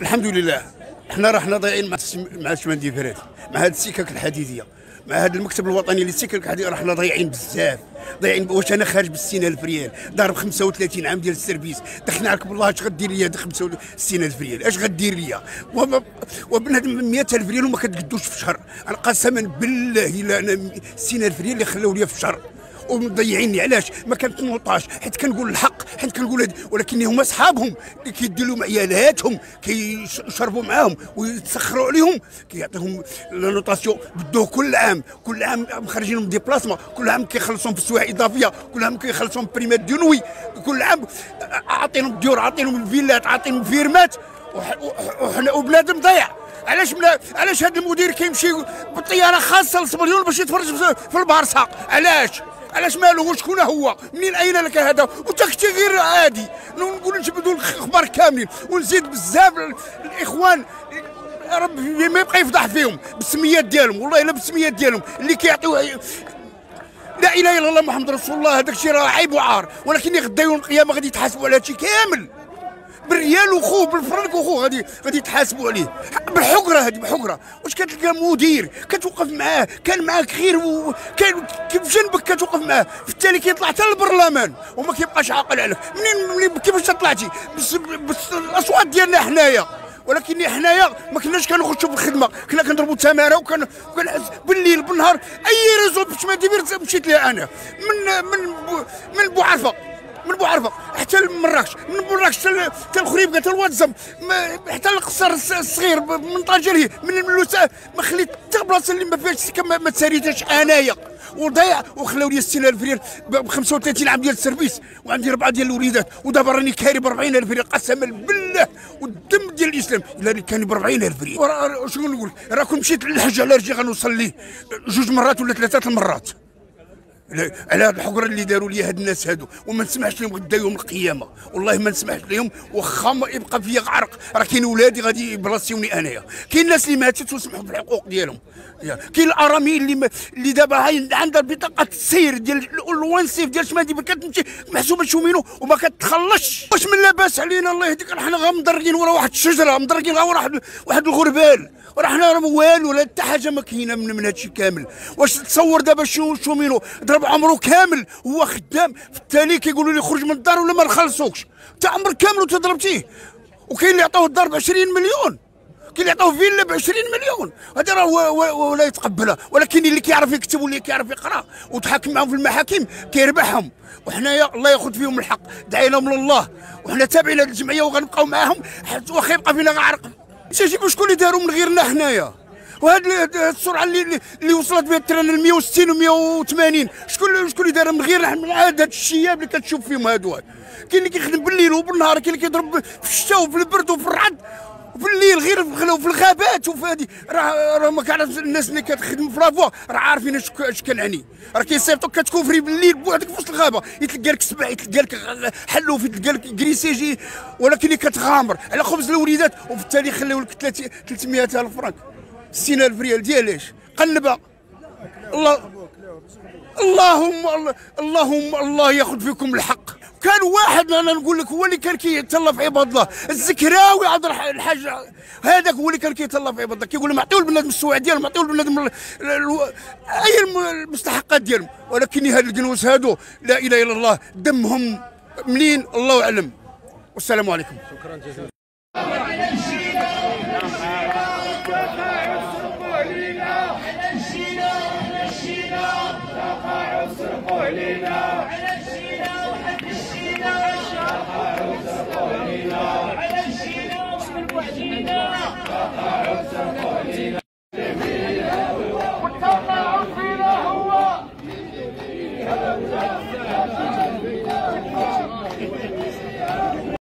الحمد لله إحنا راحنا ضايعين مع مع ال chemins de fer مع هذه السكك الحديديه مع هذا المكتب الوطني للسكك الحديديه راحنا ضايعين بزاف ضايعين واش أنا خارج ب 60000 ريال ضارب 35 عام ديال ال service دخلنا عليك بالله اش غدير لي هاد 65000 ريال اش غدير لي وبنادم 100000 ريال وما كتقدوش في الشهر أنا قسما بالله الا أنا 60000 ريال اللي خلاو لي في الشهر ومضيعيني. علاش؟ ما كنتنوطاش حيت كنقول الحق حيت كنقول ولكن هما صحابهم اللي كيديروا مع عيالاتهم كيشربوا معاهم ويتسخروا عليهم كيعطيهم la notation. بدوه كل عام كل عام مخرجينهم déplacement كل عام كيخلصوهم في سوايع اضافيه كل عام كيخلصوهم بريمات de nuit كل عام عاطينهم ديور عاطينهم فيلات عاطينهم فيرمات. وح- وح- وحنا وبنادم ضايع. علاش ملا علاش هذا المدير كيمشي بطيارة خاصة لصبريون باش يتفرج في البارسا علاش؟ علاش مالو شكون هو؟ منين أين لك هذا؟ وتكتي غير عادي. نقول نجبدوا الاخبار كاملين ونزيد بزاف ال- الإخوان ربي ما يبقى يفضح فيهم بالسميات ديالهم. والله إلا بالسميات ديالهم اللي كيعطيو لا إله إلا الله محمد رسول الله هذاك الشيء راه عيب وعار. ولكن غدا يوم القيامة غادي يتحاسبوا على هادشي كامل. بالريال وخوه بالفرنك وخوه. غادي غادي يتحاسبوا عليه. بالحقرة هذه بالحقرة. واش كتلقى مدير؟ كتوقف معاه. كان معاك خير وكان كيف جنبك كتوقف معاه. في التالي كيطلع حتى للبرلمان. وما كيبقاش عاقل عليك منين, منين كيفاش طلعتي؟ بس, بس الأصوات ديالنا حنايا. ولكن حنايا ما كناش كنخشوا في الخدمة. كنا كنضربوا تمارة وكن وكنحس بالليل بالنهار أي ريزو باش ما دير مشيت ليه أنا. من من من بوعرفه حتى لمراكش من مراكش حتى الخريبكه حتى الواتساب ما- حتى القصر الص- الصغير من طاجريه من اللوسه ما خليت حتى بلاصة اللي ما فيهاش سكة ما, تساريتهاش أنايا. وضيع وخلاو لي 60000 ريال ب 35 عام ديال ال service وعندي ربعة ديال الوليدات ودابا راني كاري ب 40000 ريال قسما بالله والدم ديال الإسلام. إلا راني كاري ب 40000 ريال. شنو نقول؟ راكم مشيت للحج على رجلي غنوصل جوج مرات ولا ثلاثة المرات. على هاد الحقرة اللي داروا لي هاد الناس هادو وما نسمحش لهم غدا يوم القيامة. والله ما نسمحش لهم واخا يبقى فيا عرق. راه كاين ولادي غادي يبلاصيوني أنايا. كاين ناس اللي ماتت وسمحوا بالحقوق ديالهم. يا. كاين الارامل اللي اللي دابا عندها بطاقة السير ديال الوانسيف ديال شمال ديال كتمشي محسوبة شومينو وما كتخلصش. واش من لاباس علينا الله يهديك؟ حنا غا مدرجين ورا واحد الشجرة مدرجين غا ورا واحد واحد الغربال. وراه حنا راه والو لا حتى حاجة ما كاينة من, من هادشي كامل. واش تصور دابا شو شومينو؟ ضرب عمرو كامل هو خدام. في التالي كيقولوا لي خرج من الدار ولا ما نخلصوكش؟ انت عمرك كامل وتضربتيه وكاين اللي عطاوه الدار ب 20 مليون. كاين اللي عطاوه فيلا ب 20 مليون. هذا راه ولا يتقبلها ولكن اللي كيعرف يكتب واللي كيعرف يقرأ وتحاكم معهم في المحاكم كيربحهم. وحنايا الله ياخذ فيهم الحق. دعيناهم لله. وحنا تابعين لهذه الجمعية وغنبقاو معاهم واخا يبقى فينا غير عرق. شوفوا شكون اللي داروا من غيرنا حنايا؟ وهاد السرعة اللي اللي- وصلت بها التران ل 160 و 180 شكون شكون اللي دارها من غير نحن من عاد هاد الشياب اللي كتشوف فيهم هادو كاين اللي كيخدم بالليل وبالنهار كاين اللي كيضرب في الشتاء وفي البرد وفي الرعد وفي الليل غير في الغابات وفي هذه راه راه ما كان الناس اللي كتخدم في لافوا راه عارفين اش كنعني راه كيصيفطوك كتكوفري بالليل بوحدك في وسط الغابة. يتلقى لك سبع يتلقى لك حلوف يتلقى لك كريسيجي ولكن كتغامر على خبز الوليدات وفي التالي خليو لك 300 ألف فرنك 60000 ريال ديال إيش قلبها الله. اللهم الله. اللهم الله ياخذ فيكم الحق. كان واحد أنا نقول لك هو اللي كان كيتهلا في عباد الله. الزكراوي عبد الح- الحاج. هذاك هو اللي كان كيتهلا في عباد الله. كيقول لهم اعطيو البنادم السواع ديالهم اعطيو البنادم ال- ال- ال- أي الم- المستحقات ديالهم. ولكن هاد القنوس هادو لا إله إلا الله دمهم منين؟ الله أعلم. والسلام عليكم. نشينا نشينا भारत